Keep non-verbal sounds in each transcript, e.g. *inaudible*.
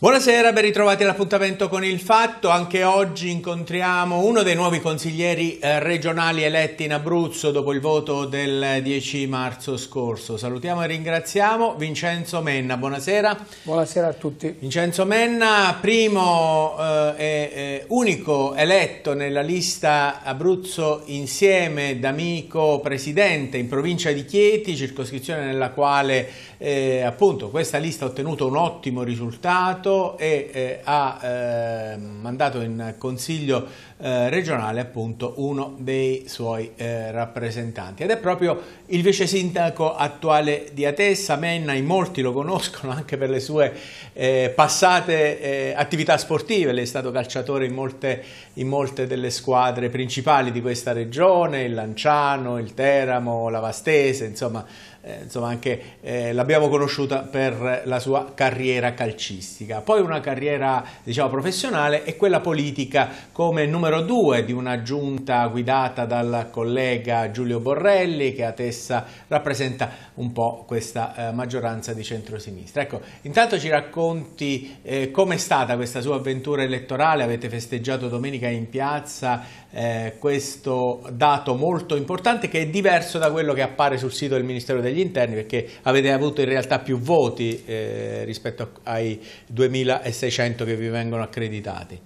Buonasera, ben ritrovati all'appuntamento con il Fatto. Anche oggi incontriamo uno dei nuovi consiglieri eh, regionali eletti in Abruzzo dopo il voto del 10 marzo scorso. Salutiamo e ringraziamo Vincenzo Menna. Buonasera. Buonasera a tutti. Vincenzo Menna, primo eh, e eh, unico eletto nella lista Abruzzo Insieme d'Amico Presidente in provincia di Chieti, circoscrizione nella quale eh, appunto questa lista ha ottenuto un ottimo risultato votato e eh, ha eh, mandato in consiglio eh, regionale appunto uno dei suoi eh, rappresentanti. Ed è proprio il vice sindaco attuale di Atessa, Menna, in molti lo conoscono anche per le sue eh, passate eh, attività sportive, lei è stato calciatore in molte, in molte delle squadre principali di questa regione, il Lanciano, il Teramo, la Vastese, insomma insomma anche eh, l'abbiamo conosciuta per la sua carriera calcistica. Poi una carriera diciamo, professionale e quella politica come numero due di una giunta guidata dal collega Giulio Borrelli che a Tessa rappresenta un po' questa eh, maggioranza di centrosinistra. Ecco, intanto ci racconti eh, com'è stata questa sua avventura elettorale, avete festeggiato domenica in piazza eh, questo dato molto importante che è diverso da quello che appare sul sito del Ministero degli Interni perché avete avuto in realtà più voti eh, rispetto ai 2600 che vi vengono accreditati.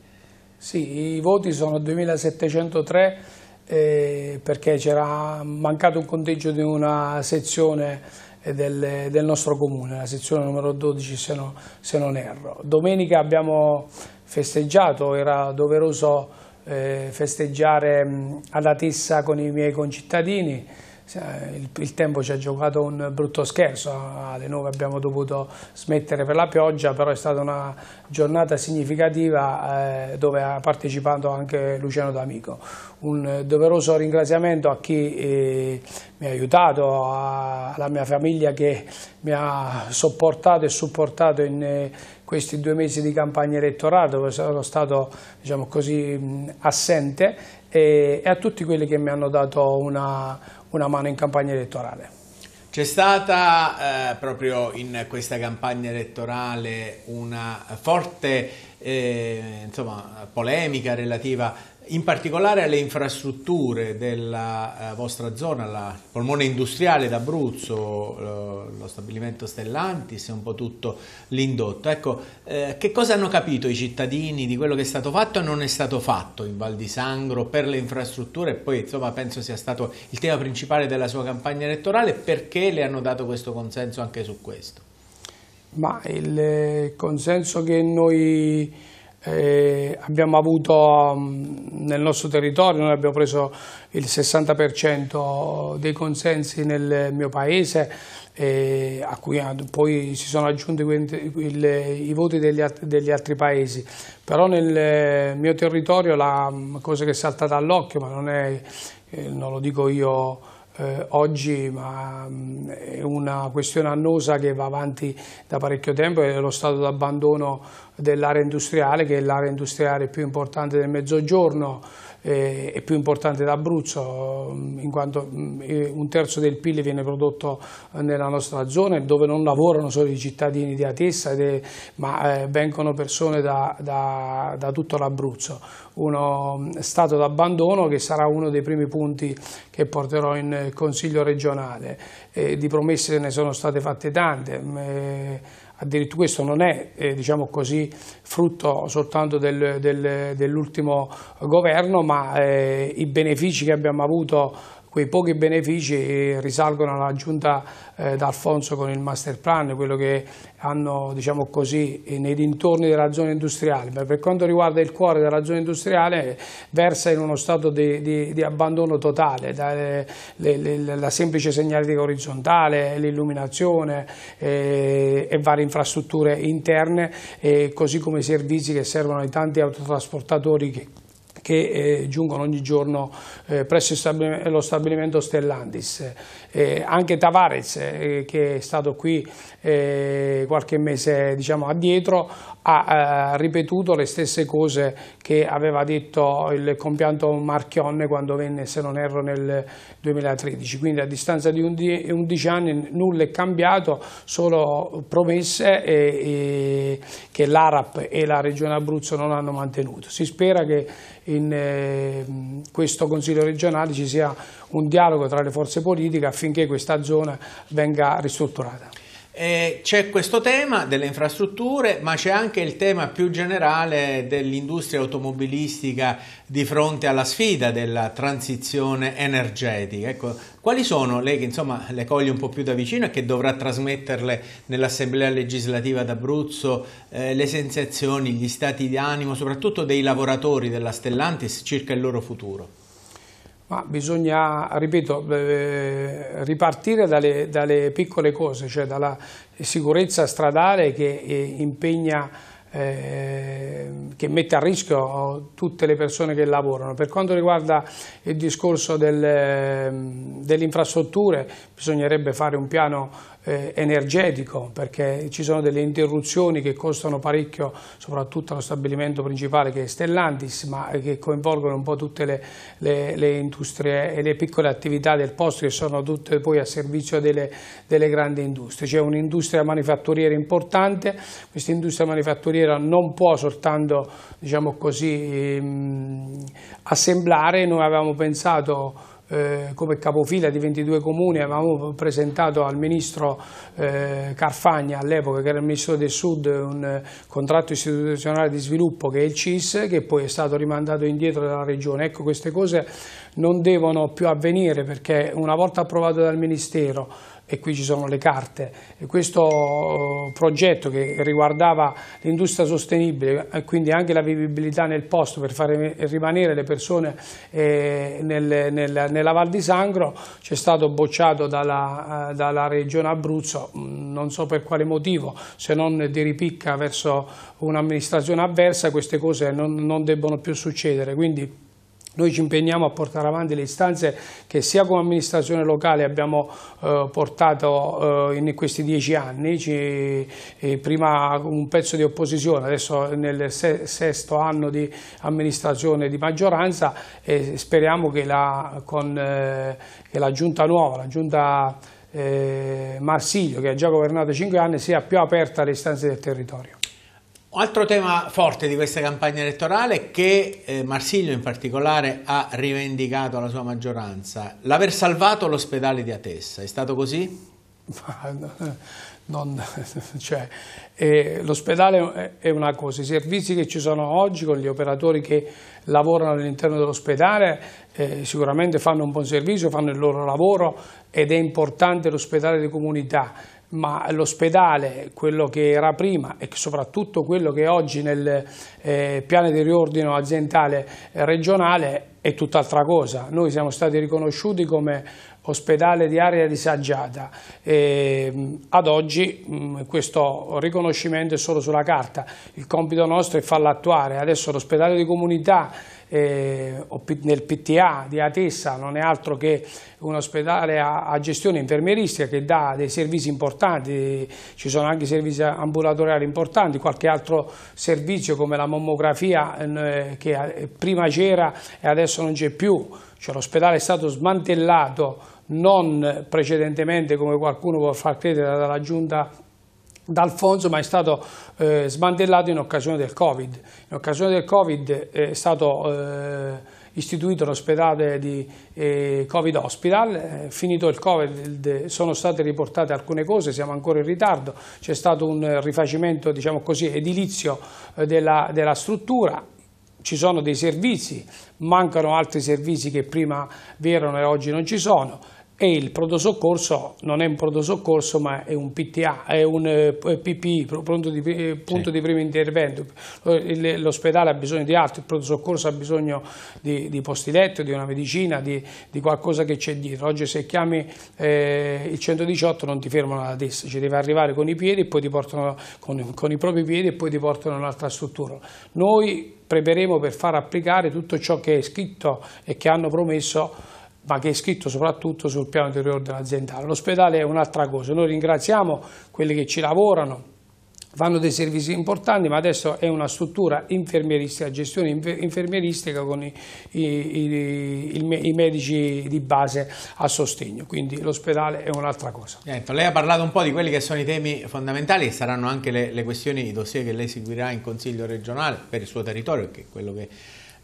Sì, i voti sono 2703 eh, perché c'era mancato un conteggio di una sezione del, del, nostro comune, la sezione numero 12 se, no, se non erro. Domenica abbiamo festeggiato, era doveroso eh, festeggiare mh, ad Atessa con i miei concittadini. Il, il, tempo ci ha giocato un brutto scherzo, alle 9 abbiamo dovuto smettere per la pioggia, però è stata una giornata significativa eh, dove ha partecipato anche Luciano D'Amico. Un doveroso ringraziamento a chi eh, mi ha aiutato, a, alla mia famiglia che mi ha sopportato e supportato in eh, questi due mesi di campagna elettorale dove sono stato diciamo così, assente e, e, a tutti quelli che mi hanno dato una, una mano in campagna elettorale. C'è stata eh, proprio in questa campagna elettorale una forte eh, insomma, polemica relativa in particolare alle infrastrutture della eh, vostra zona, il polmone industriale d'Abruzzo, lo, lo, stabilimento Stellantis e un po' tutto l'indotto. Ecco, eh, che cosa hanno capito i cittadini di quello che è stato fatto e non è stato fatto in Val di Sangro per le infrastrutture? Poi insomma penso sia stato il tema principale della sua campagna elettorale, perché le hanno dato questo consenso anche su questo? Ma il consenso che noi eh, abbiamo avuto um, nel nostro territorio, noi abbiamo preso il 60% dei consensi nel mio paese eh, a cui poi si sono aggiunti il, il, i voti degli, degli, altri paesi, però nel mio territorio la um, cosa che è saltata all'occhio, ma non, è, eh, non lo dico io eh, oggi, ma mh, è una questione annosa che va avanti da parecchio tempo, è lo stato d'abbandono dell'area industriale, che è l'area industriale più importante del Mezzogiorno eh, e più importante d'Abruzzo, in quanto un terzo del PIL viene prodotto nella nostra zona, dove non lavorano solo i cittadini di Atessa, ma eh, vengono persone da, da, da tutto l'Abruzzo. Uno stato d'abbandono che sarà uno dei primi punti che porterò in Consiglio regionale. Eh, di promesse ne sono state fatte tante, eh, addirittura questo non è eh, diciamo così, frutto soltanto del, del, dell'ultimo governo, ma eh, i benefici che abbiamo avuto quei pochi benefici risalgono alla giunta eh, d'Alfonso con il master plan, quello che hanno diciamo così, nei dintorni della zona industriale, ma per quanto riguarda il cuore della zona industriale versa in uno stato di, di, di abbandono totale, da, le, le, la semplice segnaletica orizzontale, l'illuminazione eh, e varie infrastrutture interne, eh, così come i servizi che servono ai tanti autotrasportatori che che eh, giungono ogni giorno eh, presso lo stabilimento Stellantis. Eh, anche Tavares, che è stato qui qualche mese diciamo, addietro ha ripetuto le stesse cose che aveva detto il compianto Marchionne quando venne, se non erro, nel 2013. Quindi a distanza di 11 anni nulla è cambiato, solo promesse che l'ARAP e la Regione Abruzzo non hanno mantenuto. Si spera che in eh, questo Consiglio regionale ci sia un dialogo tra le forze politiche affinché questa zona venga ristrutturata. Eh, c'è questo tema delle infrastrutture, ma c'è anche il tema più generale dell'industria automobilistica di fronte alla sfida della transizione energetica. Ecco, quali sono, lei che insomma le coglie un po' più da vicino e che dovrà trasmetterle nell'Assemblea legislativa d'Abruzzo, eh, le sensazioni, gli stati di animo, soprattutto dei lavoratori della Stellantis circa il loro futuro? Ma bisogna, ripeto, eh, ripartire dalle, dalle, piccole cose, cioè dalla sicurezza stradale che eh, impegna, eh, che mette a rischio tutte le persone che lavorano. Per quanto riguarda il discorso del, ehm, delle infrastrutture, bisognerebbe fare un piano eh, energetico perché ci sono delle interruzioni che costano parecchio soprattutto allo stabilimento principale che è Stellantis ma che coinvolgono un po' tutte le, le, le industrie e le piccole attività del posto che sono tutte poi a servizio delle, delle grandi industrie. C'è un'industria manifatturiera importante, questa industria manifatturiera non può soltanto diciamo così, ehm, assemblare, noi avevamo pensato eh, come capofila di 22 comuni avevamo presentato al ministro eh, Carfagna all'epoca che era il ministro del Sud un eh, contratto istituzionale di sviluppo che è il CIS che poi è stato rimandato indietro dalla regione. Ecco queste cose non devono più avvenire perché una volta approvato dal Ministero e qui ci sono le carte. Questo eh, progetto che riguardava l'industria sostenibile e quindi anche la vivibilità nel posto per far rimanere le persone eh, nel, nel, nella Val di Sangro c'è stato bocciato dalla, eh, dalla, regione Abruzzo, non so per quale motivo, se non di ripicca verso un'amministrazione avversa, queste cose non, non debbono più succedere. Quindi, noi ci impegniamo a portare avanti le istanze che sia come amministrazione locale abbiamo eh, portato eh, in questi dieci anni, ci, eh, prima un pezzo di opposizione, adesso nel se sesto anno di amministrazione di maggioranza e speriamo che la, con, eh, che la giunta nuova, la giunta eh, Marsiglio che ha già governato cinque anni sia più aperta alle istanze del territorio. Altro tema forte di questa campagna elettorale che eh, Marsiglio in particolare ha rivendicato alla sua maggioranza, l'aver salvato l'ospedale di Atessa, è stato così? *laughs* cioè, eh, l'ospedale è una cosa, i servizi che ci sono oggi con gli operatori che lavorano all'interno dell'ospedale eh, sicuramente fanno un buon servizio, fanno il loro lavoro ed è importante l'ospedale di comunità ma l'ospedale, quello che era prima e soprattutto quello che oggi nel eh, piano di riordino aziendale regionale è tutt'altra cosa. Noi siamo stati riconosciuti come ospedale di area disagiata. E, ad oggi mh, questo riconoscimento è solo sulla carta, il compito nostro è farlo attuare, adesso l'ospedale di comunità eh, nel PTA di Atessa non è altro che un ospedale a, a, gestione infermieristica che dà dei servizi importanti, ci sono anche servizi ambulatoriali importanti, qualche altro servizio come la mammografia eh, che prima c'era e adesso non c'è più, cioè l'ospedale è stato smantellato non precedentemente come qualcuno vuole far credere dalla giunta D'Alfonso ma è stato eh, smantellato in occasione del Covid. In occasione del Covid è stato eh, istituito l'ospedale di eh, Covid Hospital, eh, finito il Covid sono state riportate alcune cose, siamo ancora in ritardo, c'è stato un rifacimento diciamo così, edilizio eh, della, della struttura, ci sono dei servizi, mancano altri servizi che prima vi erano e oggi non ci sono, e il pronto soccorso non è un pronto soccorso ma è un PTA, è un eh, PPI, punto di, eh, punto sì. di primo intervento. L'ospedale ha bisogno di altro, il pronto soccorso ha bisogno di, di posti letto, di una medicina, di, di qualcosa che c'è dietro. Oggi se chiami eh, il 118 non ti fermano alla testa, ci devi arrivare con i piedi e poi ti portano con, con i propri piedi e poi ti portano in un'altra struttura. Noi preperemo per far applicare tutto ciò che è scritto e che hanno promesso ma che è scritto soprattutto sul piano di riordino aziendale. L'ospedale è un'altra cosa, noi ringraziamo quelli che ci lavorano, fanno dei servizi importanti, ma adesso è una struttura infermieristica, gestione infermieristica con i, i, i, i medici di base a sostegno, quindi l'ospedale è un'altra cosa. Certo, lei ha parlato un po' di quelli che sono i temi fondamentali e saranno anche le, le questioni, i dossier che lei seguirà in Consiglio regionale per il suo territorio, che è quello che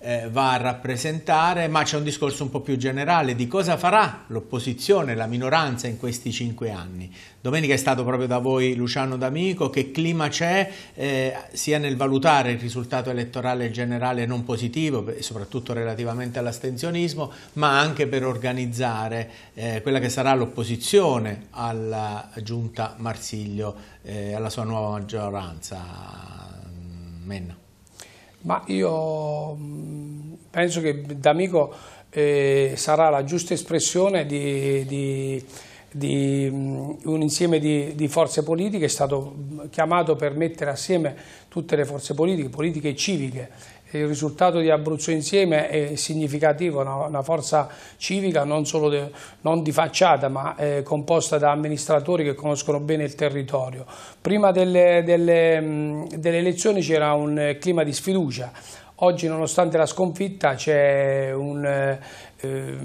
eh, va a rappresentare, ma c'è un discorso un po' più generale di cosa farà l'opposizione, la minoranza in questi cinque anni. Domenica è stato proprio da voi Luciano D'Amico, che clima c'è eh, sia nel valutare il risultato elettorale generale non positivo, soprattutto relativamente all'astensionismo, ma anche per organizzare eh, quella che sarà l'opposizione alla giunta Marsiglio, eh, alla sua nuova maggioranza. Menna. Ma io mm, penso che D'Amico eh, sarà la giusta espressione di, di, di um, un insieme di, di, forze politiche, è stato chiamato per mettere assieme tutte le forze politiche, politiche e civiche, il risultato di Abruzzo Insieme è significativo, una, una forza civica non solo de, non di facciata ma eh, composta da amministratori che conoscono bene il territorio. Prima delle, delle, delle elezioni c'era un clima di sfiducia, oggi nonostante la sconfitta c'è un... Eh,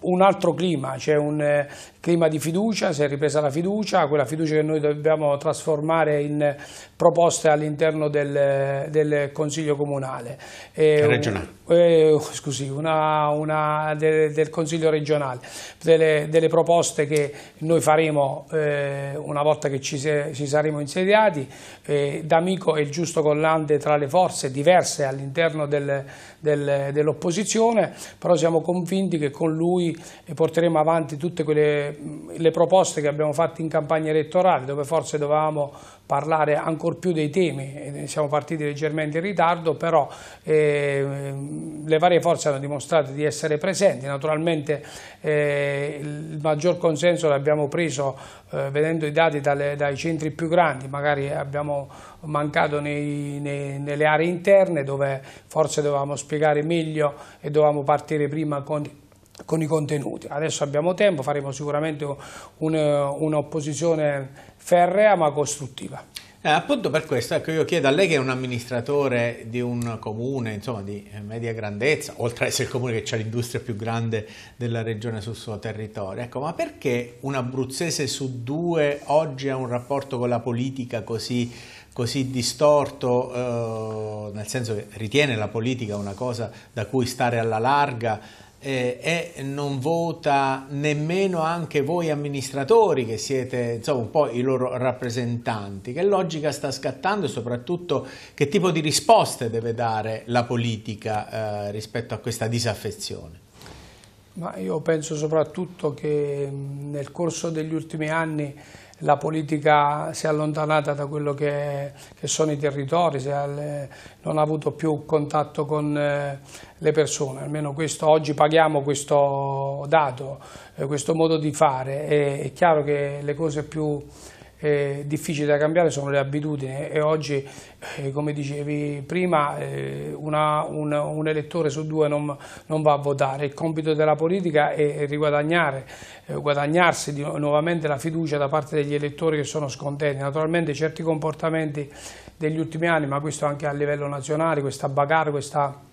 un altro clima, c'è un clima di fiducia, si è ripresa la fiducia, quella fiducia che noi dobbiamo trasformare in proposte all'interno del, del, Consiglio Comunale. Eh, regionale. Eh, scusi, una, una de, del Consiglio regionale, delle, delle, proposte che noi faremo eh, una volta che ci, ci saremo insediati, eh, D'Amico è il giusto collante tra le forze diverse all'interno del, del, dell'opposizione, però siamo convinti che con lui porteremo avanti tutte quelle le proposte che abbiamo fatto in campagna elettorale, dove forse dovevamo parlare ancor più dei temi, siamo partiti leggermente in ritardo, però eh, le varie forze hanno dimostrato di essere presenti, naturalmente eh, il maggior consenso l'abbiamo preso eh, vedendo i dati dalle, dai centri più grandi, magari abbiamo mancato nei, nei, nelle aree interne dove forse dovevamo spiegare meglio e dovevamo partire prima con con i contenuti. Adesso abbiamo tempo, faremo sicuramente un'opposizione ferrea ma costruttiva. Eh, appunto per questo, ecco, io chiedo a lei che è un amministratore di un comune insomma, di media grandezza, oltre ad essere il comune che ha l'industria più grande della regione sul suo territorio, ecco, ma perché un abruzzese su due oggi ha un rapporto con la politica così, così distorto, eh, nel senso che ritiene la politica una cosa da cui stare alla larga, eh, e non vota nemmeno anche voi amministratori che siete insomma, un po' i loro rappresentanti. Che logica sta scattando e soprattutto che tipo di risposte deve dare la politica eh, rispetto a questa disaffezione? Ma io penso soprattutto che nel corso degli ultimi anni la politica si è allontanata da quello che, che sono i territori, alle, non ha avuto più contatto con eh, le persone, almeno questo, oggi paghiamo questo dato, eh, questo modo di fare, è, è chiaro che le cose più eh, difficili da cambiare sono le abitudini e oggi, eh, come dicevi prima, eh, una, un, un, elettore su due non, non, va a votare. Il compito della politica è riguadagnare, eh, guadagnarsi di, nuovamente la fiducia da parte degli elettori che sono scontenti. Naturalmente certi comportamenti degli ultimi anni, ma questo anche a livello nazionale, questa bagarre, questa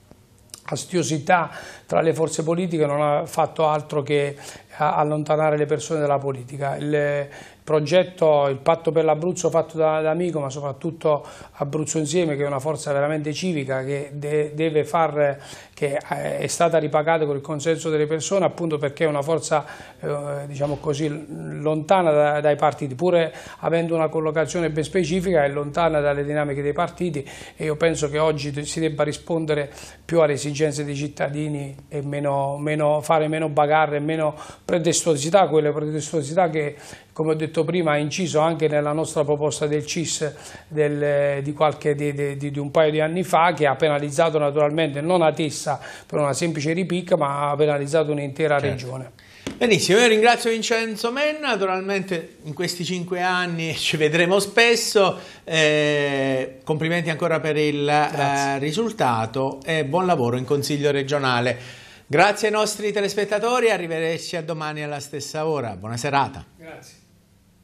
astiosità tra le forze politiche non ha fatto altro che allontanare le persone dalla politica. Il progetto, il patto per l'Abruzzo fatto da, da, Amico, ma soprattutto Abruzzo Insieme, che è una forza veramente civica che de, deve far, che eh, è stata ripagata con il consenso delle persone, appunto perché è una forza, eh, diciamo così, lontana da, dai partiti, pur avendo una collocazione ben specifica, è lontana dalle dinamiche dei partiti e io penso che oggi si debba rispondere più alle esigenze dei cittadini e meno, meno, fare meno bagarre meno pretestuosità, quelle pretestuosità che, come ho detto prima, ha inciso anche nella nostra proposta del CIS del, di, qualche, di, di, di, un paio di anni fa, che ha penalizzato naturalmente non a Tessa per una semplice ripicca, ma ha penalizzato un'intera certo. regione. Benissimo, io ringrazio Vincenzo Menna, naturalmente in questi cinque anni *laughs* ci vedremo spesso, eh, complimenti ancora per il eh, risultato e buon lavoro in Consiglio regionale. Grazie ai nostri telespettatori, arrivederci a domani alla stessa ora. Buona serata. Grazie.